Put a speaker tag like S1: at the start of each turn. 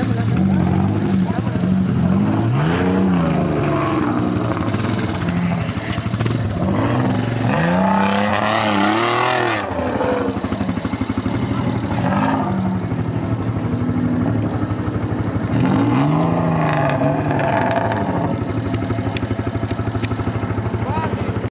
S1: Démosla.